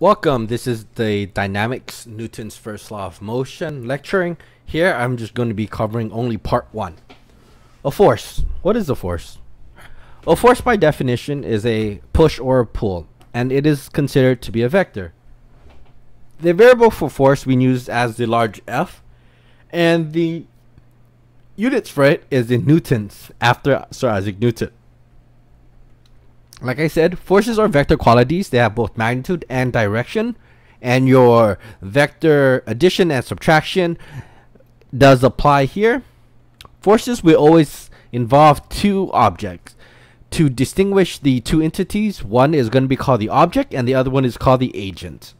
Welcome, this is the Dynamics Newton's First Law of Motion lecturing. Here I'm just going to be covering only part 1. A force. What is a force? A force by definition is a push or a pull, and it is considered to be a vector. The variable for force we use as the large F, and the units for it is in newtons after Sir Isaac Newton. Like I said, forces are vector qualities. They have both magnitude and direction. And your vector addition and subtraction does apply here. Forces will always involve two objects. To distinguish the two entities, one is going to be called the object and the other one is called the agent.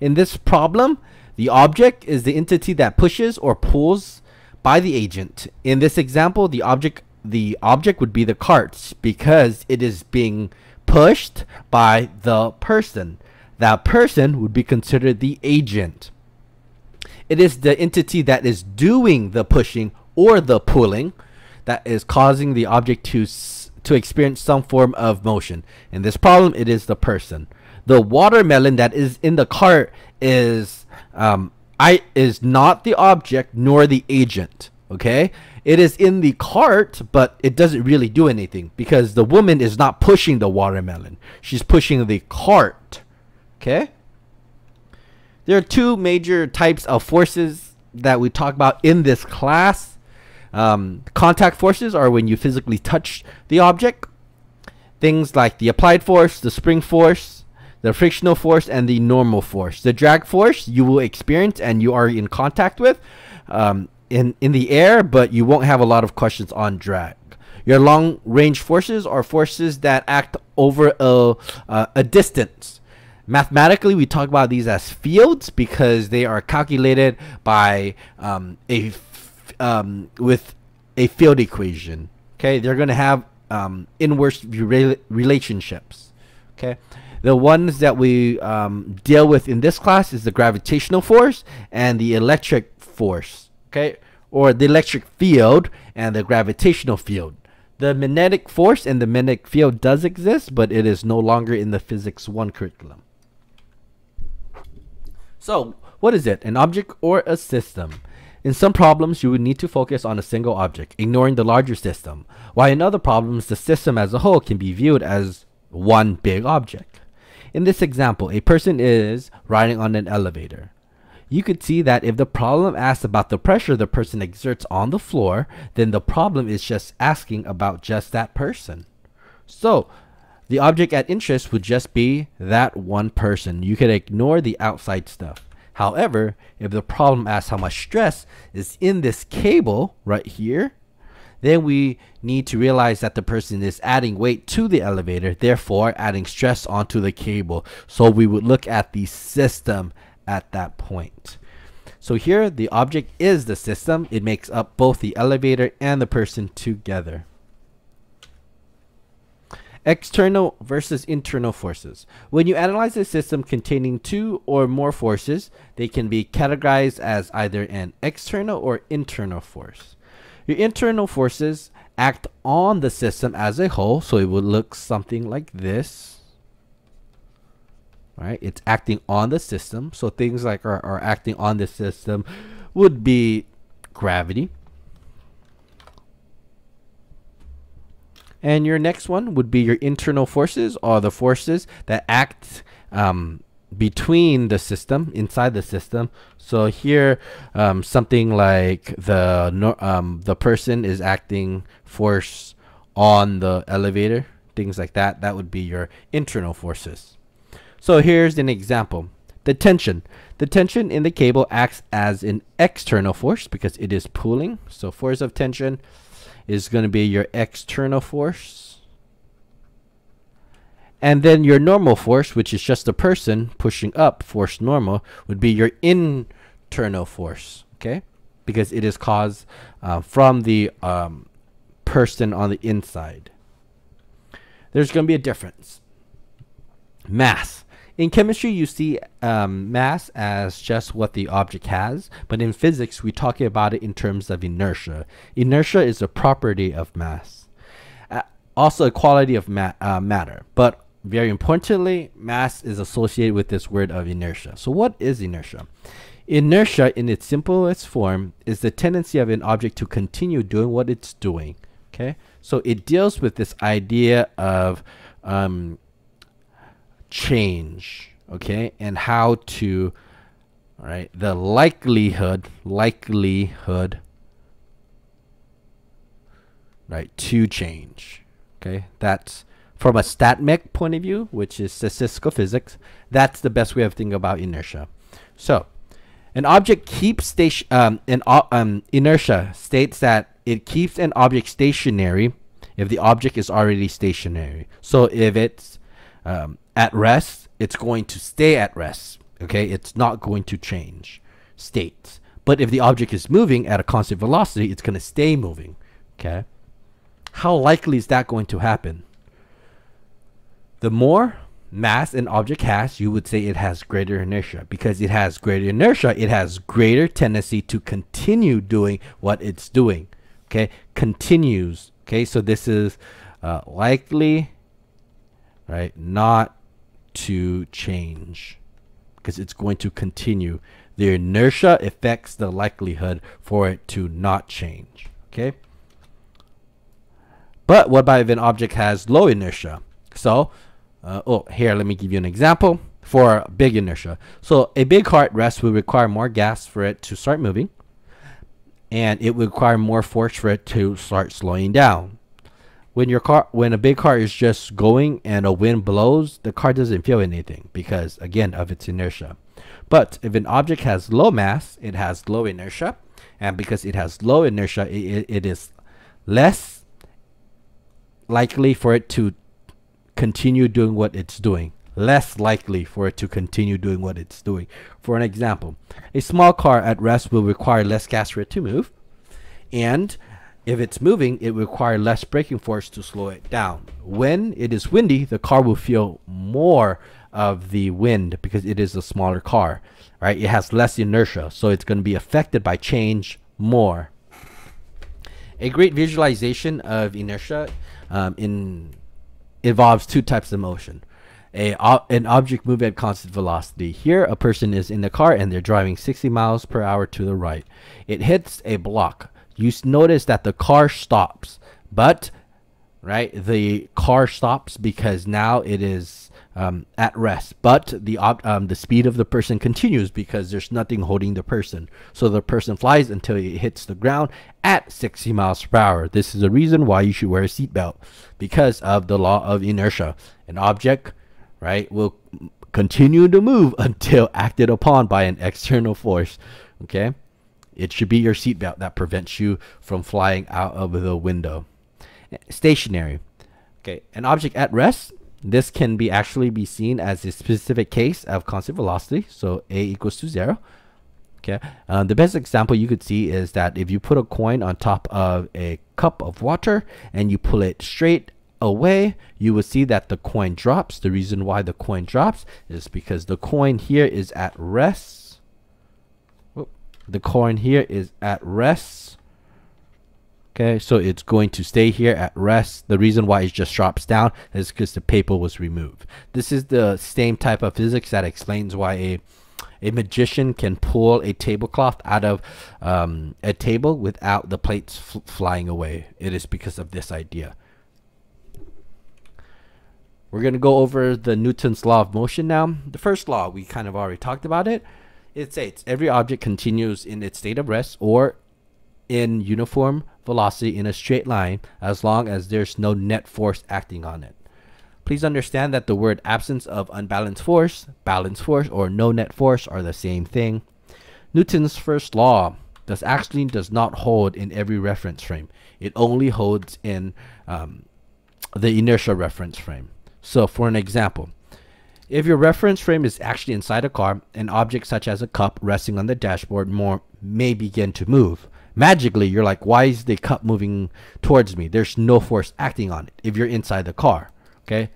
In this problem, the object is the entity that pushes or pulls by the agent. In this example, the object the object would be the cart because it is being pushed by the person. That person would be considered the agent. It is the entity that is doing the pushing or the pulling that is causing the object to to experience some form of motion. In this problem, it is the person. The watermelon that is in the cart is um, I is not the object nor the agent. Okay, it is in the cart, but it doesn't really do anything because the woman is not pushing the watermelon. She's pushing the cart. Okay? There are two major types of forces that we talk about in this class. Um, contact forces are when you physically touch the object. Things like the applied force, the spring force, the frictional force, and the normal force. The drag force you will experience and you are in contact with. Um, in in the air, but you won't have a lot of questions on drag. Your long range forces are forces that act over a uh, a distance. Mathematically, we talk about these as fields because they are calculated by um, a um, with a field equation. Okay, they're going to have um, inverse rela relationships. Okay, the ones that we um, deal with in this class is the gravitational force and the electric force okay, or the electric field and the gravitational field. The magnetic force and the magnetic field does exist, but it is no longer in the Physics 1 curriculum. So, what is it? An object or a system? In some problems, you would need to focus on a single object, ignoring the larger system, while in other problems, the system as a whole can be viewed as one big object. In this example, a person is riding on an elevator you could see that if the problem asks about the pressure the person exerts on the floor, then the problem is just asking about just that person. So, the object at interest would just be that one person. You could ignore the outside stuff. However, if the problem asks how much stress is in this cable right here, then we need to realize that the person is adding weight to the elevator, therefore adding stress onto the cable. So we would look at the system at that point. So here the object is the system. It makes up both the elevator and the person together. External versus internal forces. When you analyze a system containing two or more forces, they can be categorized as either an external or internal force. Your internal forces act on the system as a whole, so it would look something like this right? It's acting on the system. So things like are, are acting on the system would be gravity. And your next one would be your internal forces or the forces that act um, between the system, inside the system. So here, um, something like the um, the person is acting force on the elevator, things like that. That would be your internal forces. So here's an example. The tension. The tension in the cable acts as an external force because it is pulling. So force of tension is going to be your external force. And then your normal force, which is just the person pushing up, force normal, would be your internal force. Okay? Because it is caused uh, from the um, person on the inside. There's going to be a difference. Mass. In chemistry, you see um, mass as just what the object has, but in physics, we talk about it in terms of inertia. Inertia is a property of mass, uh, also a quality of ma uh, matter. But very importantly, mass is associated with this word of inertia. So what is inertia? Inertia in its simplest form is the tendency of an object to continue doing what it's doing. Okay, so it deals with this idea of um, change. Okay, and how to, all right, the likelihood, likelihood, right, to change. Okay, that's from a StatMech point of view, which is statistical physics. That's the best way of thinking about inertia. So an object keeps station um, an um, inertia states that it keeps an object stationary if the object is already stationary. So if it's um, at rest, it's going to stay at rest. Okay, it's not going to change states. But if the object is moving at a constant velocity, it's going to stay moving. Okay, how likely is that going to happen? The more mass an object has, you would say it has greater inertia. Because it has greater inertia, it has greater tendency to continue doing what it's doing. Okay, continues. Okay, so this is uh, likely, right, not to change because it's going to continue. The inertia affects the likelihood for it to not change. Okay. But what about if an object has low inertia? So uh, oh, here, let me give you an example for big inertia. So a big at rest will require more gas for it to start moving, and it will require more force for it to start slowing down. When your car, when a big car is just going and a wind blows, the car doesn't feel anything because again of its inertia. But if an object has low mass, it has low inertia, and because it has low inertia, it, it is less likely for it to continue doing what it's doing. Less likely for it to continue doing what it's doing. For an example, a small car at rest will require less gas for it to move. And if it's moving, it will require less braking force to slow it down. When it is windy, the car will feel more of the wind because it is a smaller car, right? It has less inertia, so it's going to be affected by change more. A great visualization of inertia um, in involves two types of motion. A, an object moving at constant velocity. Here, a person is in the car and they're driving 60 miles per hour to the right. It hits a block. You notice that the car stops, but right, the car stops because now it is um, at rest. But the um, the speed of the person continues because there's nothing holding the person. So the person flies until it hits the ground at 60 miles per hour. This is the reason why you should wear a seatbelt because of the law of inertia. An object, right, will continue to move until acted upon by an external force. Okay, it should be your seatbelt that prevents you from flying out of the window. Stationary. Okay, an object at rest this can be actually be seen as a specific case of constant velocity. So a equals to zero. Okay. Uh, the best example you could see is that if you put a coin on top of a cup of water and you pull it straight away, you will see that the coin drops. The reason why the coin drops is because the coin here is at rest. The coin here is at rest Okay, so it's going to stay here at rest. The reason why it just drops down is because the paper was removed. This is the same type of physics that explains why a a magician can pull a tablecloth out of um, a table without the plates flying away. It is because of this idea. We're going to go over the Newton's law of motion now. The first law, we kind of already talked about it. It states every object continues in its state of rest or in uniform velocity in a straight line as long as there's no net force acting on it. Please understand that the word absence of unbalanced force, balanced force, or no net force are the same thing. Newton's first law does actually does not hold in every reference frame. It only holds in um, the inertial reference frame. So for an example, if your reference frame is actually inside a car, an object such as a cup resting on the dashboard more may begin to move. Magically you're like why is the cup moving towards me? There's no force acting on it if you're inside the car okay?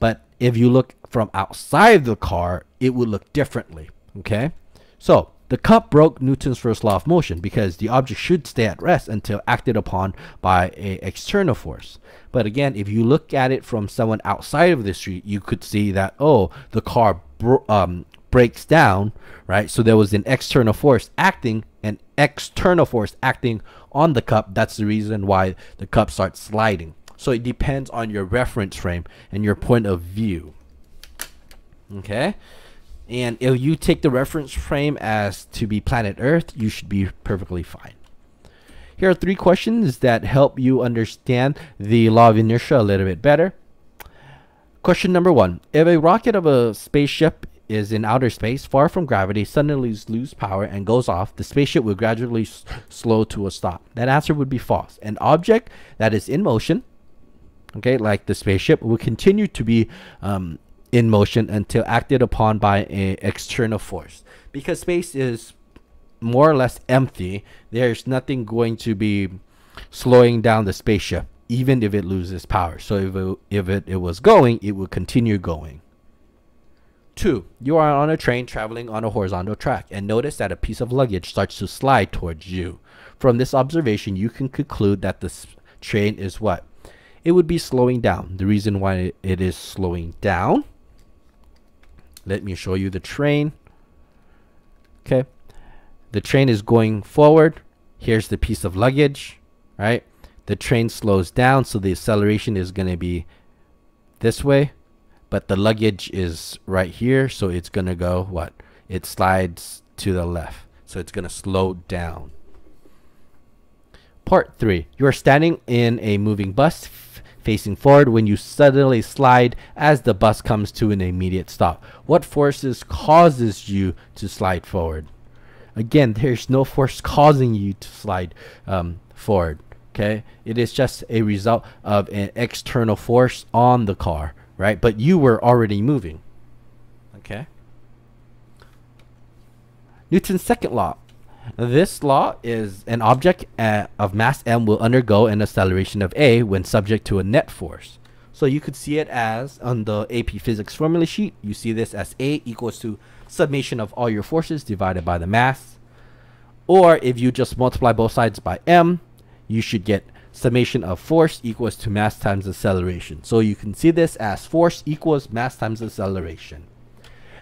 But if you look from outside the car it would look differently okay? So The cup broke Newton's first law of motion because the object should stay at rest until acted upon by an external force. But again, if you look at it from someone outside of the street, you could see that oh, the car um, breaks down, right? So there was an external force acting, an external force acting on the cup. That's the reason why the cup starts sliding. So it depends on your reference frame and your point of view. Okay? And if you take the reference frame as to be planet Earth, you should be perfectly fine. Here are three questions that help you understand the law of inertia a little bit better. Question number one If a rocket of a spaceship is in outer space, far from gravity, suddenly loses power and goes off, the spaceship will gradually slow to a stop. That answer would be false. An object that is in motion, okay, like the spaceship, will continue to be um, in motion until acted upon by an external force. Because space is more or less empty, there's nothing going to be slowing down the spaceship, even if it loses power. So if it, if it, it was going, it would continue going. Two, you are on a train traveling on a horizontal track and notice that a piece of luggage starts to slide towards you. From this observation, you can conclude that the train is what? It would be slowing down. The reason why it is slowing down, let me show you the train. Okay. The train is going forward. Here's the piece of luggage, right? The train slows down, so the acceleration is going to be this way but the luggage is right here so it's gonna go what it slides to the left so it's gonna slow down part three you are standing in a moving bus facing forward when you suddenly slide as the bus comes to an immediate stop what forces causes you to slide forward again there's no force causing you to slide um, forward okay it is just a result of an external force on the car right? But you were already moving. Okay. Newton's second law. This law is an object uh, of mass m will undergo an acceleration of a when subject to a net force. So you could see it as on the AP Physics formula sheet. You see this as a equals to summation of all your forces divided by the mass. Or if you just multiply both sides by m, you should get summation of force equals to mass times acceleration. So you can see this as force equals mass times acceleration.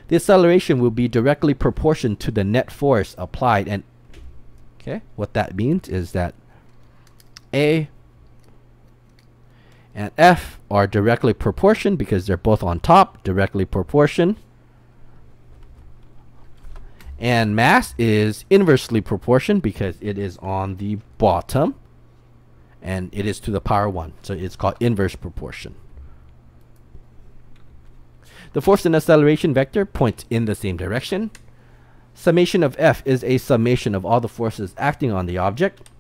The acceleration will be directly proportioned to the net force applied and okay what that means is that A and F are directly proportional because they're both on top directly proportional and mass is inversely proportional because it is on the bottom and it is to the power 1 so it's called inverse proportion. The force and acceleration vector point in the same direction summation of f is a summation of all the forces acting on the object.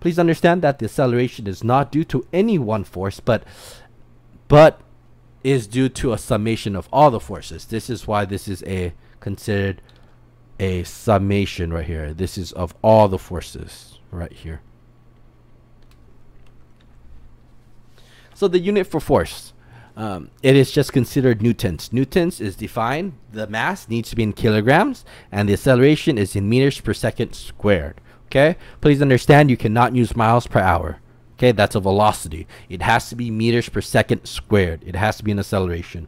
Please understand that the acceleration is not due to any one force but but is due to a summation of all the forces. This is why this is a considered a summation right here. This is of all the forces right here. So the unit for force, um, it is just considered newtons. Newtons is defined, the mass needs to be in kilograms, and the acceleration is in meters per second squared. Okay, please understand you cannot use miles per hour. Okay, that's a velocity. It has to be meters per second squared. It has to be an acceleration.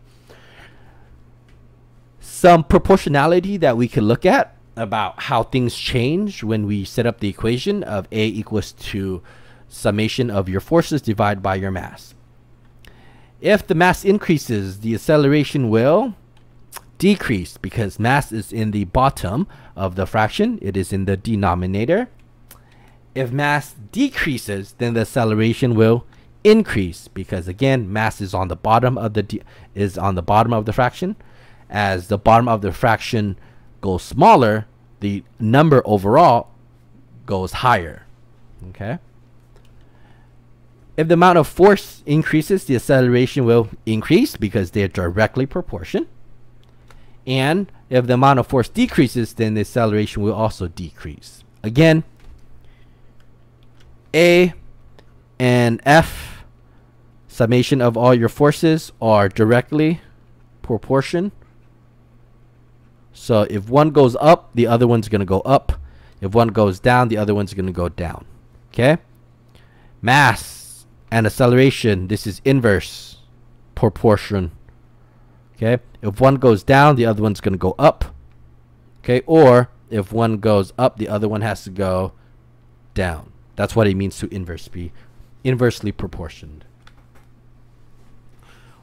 Some proportionality that we can look at about how things change when we set up the equation of A equals to summation of your forces divided by your mass. If the mass increases, the acceleration will decrease because mass is in the bottom of the fraction. It is in the denominator. If mass decreases, then the acceleration will increase because again, mass is on the bottom of the is on the bottom of the fraction. As the bottom of the fraction goes smaller, the number overall goes higher. Okay? If the amount of force increases, the acceleration will increase because they're directly proportional. And if the amount of force decreases, then the acceleration will also decrease. Again, A and F, summation of all your forces, are directly proportion So if one goes up, the other one's going to go up. If one goes down, the other one's going to go down. Okay? Mass and acceleration, this is inverse proportion. Okay? If one goes down, the other one's going to go up. Okay? Or if one goes up, the other one has to go down. That's what it means to inverse be inversely proportioned.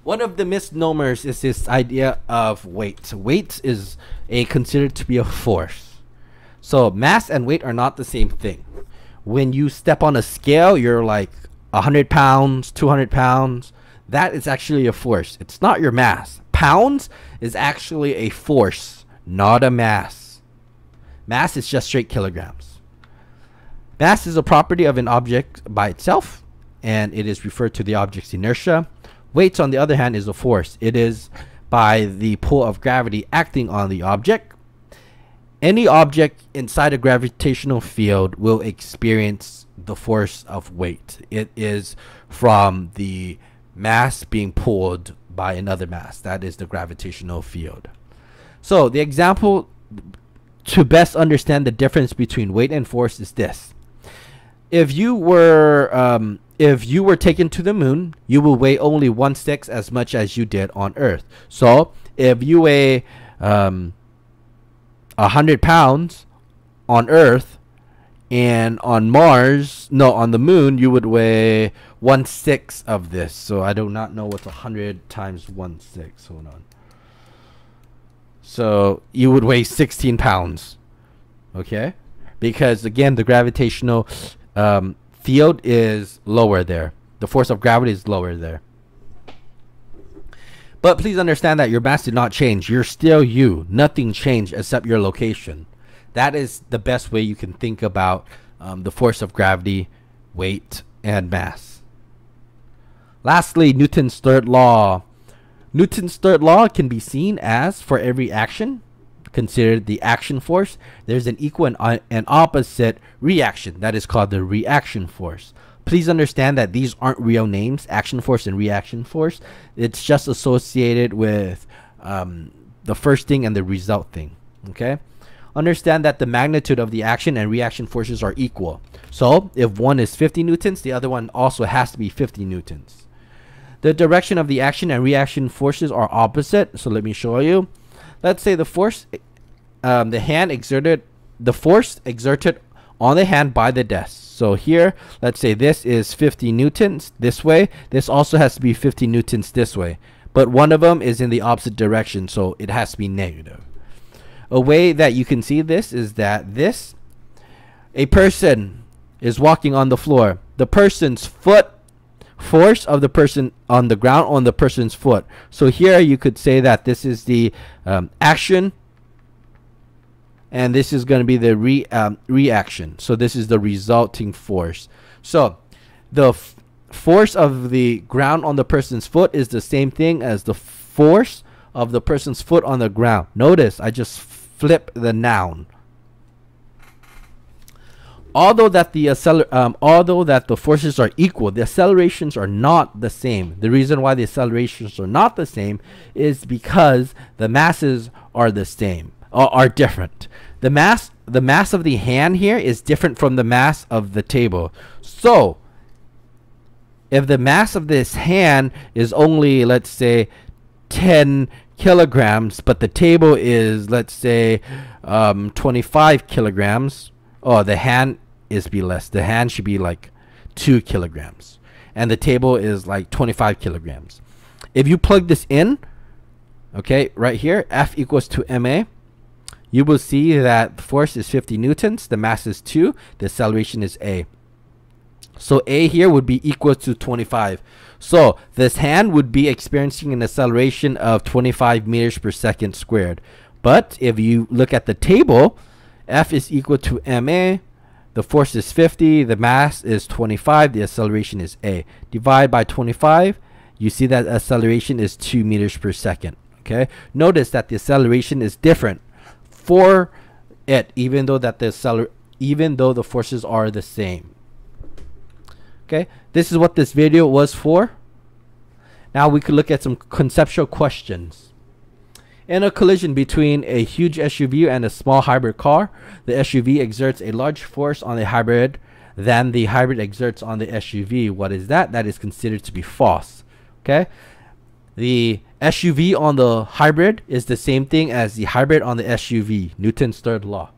One of the misnomers is this idea of weight. Weight is a considered to be a force. So mass and weight are not the same thing. When you step on a scale, you're like 100 pounds, 200 pounds. That is actually a force. It's not your mass. Pounds is actually a force, not a mass. Mass is just straight kilograms. Mass is a property of an object by itself, and it is referred to the object's inertia. Weight, on the other hand, is a force. It is by the pull of gravity acting on the object. Any object inside a gravitational field will experience the force of weight. It is from the mass being pulled by another mass. That is the gravitational field. So the example to best understand the difference between weight and force is this. If you were um, if you were taken to the moon, you will weigh only one sixth as much as you did on Earth. So if you weigh um, a hundred pounds on Earth, and on Mars, no, on the moon, you would weigh one sixth of this. So I do not know what's a hundred times one sixth. Hold on. So you would weigh 16 pounds. Okay, because again, the gravitational um, field is lower there. The force of gravity is lower there. But please understand that your mass did not change. You're still you. Nothing changed except your location. That is the best way you can think about um, the force of gravity, weight, and mass. Lastly, Newton's third law. Newton's third law can be seen as for every action, considered the action force, there's an equal and, uh, and opposite reaction. That is called the reaction force. Please understand that these aren't real names, action force and reaction force. It's just associated with um, the first thing and the result thing. Okay? Understand that the magnitude of the action and reaction forces are equal. So if one is 50 newtons, the other one also has to be 50 newtons. The direction of the action and reaction forces are opposite. So let me show you. Let's say the force um, the hand exerted the force exerted on the hand by the desk. So here, let's say this is 50 newtons this way. This also has to be 50 newtons this way. But one of them is in the opposite direction, so it has to be negative. A way that you can see this is that this, a person is walking on the floor. The person's foot force of the person on the ground on the person's foot. So here you could say that this is the um, action and this is going to be the re, um, reaction. So this is the resulting force. So the force of the ground on the person's foot is the same thing as the force of the person's foot on the ground. Notice I just flip the noun. Although that the um, although that the forces are equal, the accelerations are not the same. The reason why the accelerations are not the same is because the masses are the same uh, are different. The mass the mass of the hand here is different from the mass of the table. So if the mass of this hand is only let's say 10 kilograms but the table is let's say um, 25 kilograms oh the hand is be less the hand should be like 2 kilograms and the table is like 25 kilograms if you plug this in okay right here f equals to ma you will see that force is 50 newtons, the mass is 2, the acceleration is a. So a here would be equal to 25. So this hand would be experiencing an acceleration of 25 meters per second squared. But if you look at the table, F is equal to ma, the force is 50, the mass is 25, the acceleration is a. Divide by 25, you see that acceleration is 2 meters per second. Okay, notice that the acceleration is different for it, even though that the seller, even though the forces are the same. Okay, this is what this video was for. Now we could look at some conceptual questions. In a collision between a huge SUV and a small hybrid car, the SUV exerts a large force on the hybrid than the hybrid exerts on the SUV. What is that? That is considered to be false. Okay? The SUV on the hybrid is the same thing as the hybrid on the SUV, Newton's third law.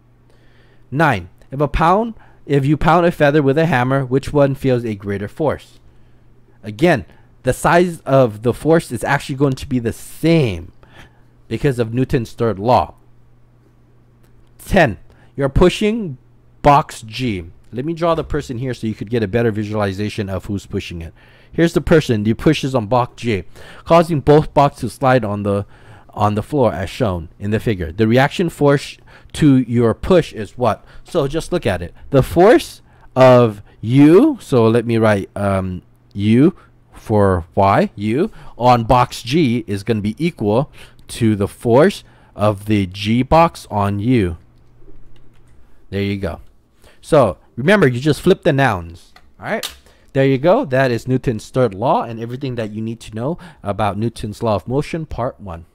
9. If a pound if you pound a feather with a hammer, which one feels a greater force? Again, the size of the force is actually going to be the same because of Newton's third law. 10. You're pushing box G. Let me draw the person here so you could get a better visualization of who's pushing it. Here's the person. He pushes on box J, causing both boxes to slide on the on the floor as shown in the figure. The reaction force to your push is what? So just look at it. The force of U, so let me write um, U for Y, U, on box G is going to be equal to the force of the G box on U. There you go. So remember, you just flip the nouns. All right. There you go. That is Newton's third law and everything that you need to know about Newton's law of motion, part one.